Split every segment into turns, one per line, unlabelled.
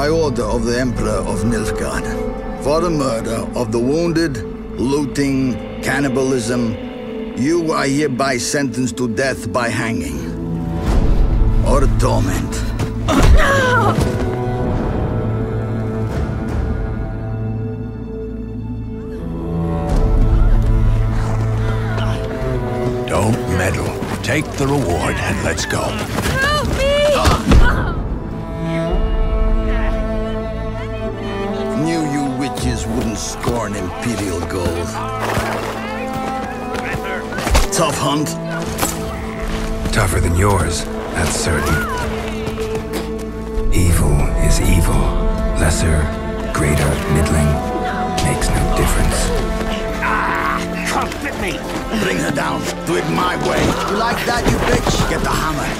by order of the Emperor of Nilfgaard. For the murder of the wounded, looting, cannibalism, you are hereby sentenced to death by hanging. Or torment. No!
Don't meddle. Take the reward and let's go.
Wouldn't scorn Imperial gold. Tough hunt.
Tougher than yours, that's certain. Evil is evil. Lesser, greater, middling, makes no difference. Ah!
Come at me!
Bring her down. Do it my way. You like that, you bitch? Get the hammer.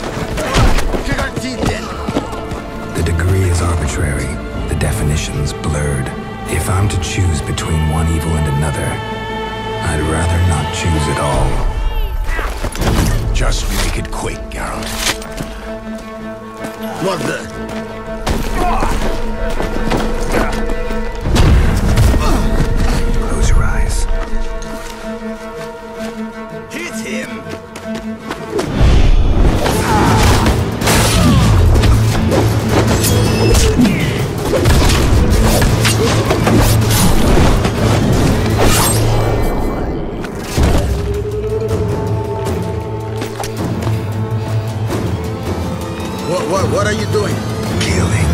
Kick her teeth in.
The degree is arbitrary, the definition's blurred. If I'm to choose between one evil and another, I'd rather not choose at all.
Just make it quick, Geralt.
What the? What, what, are you doing?
Killing.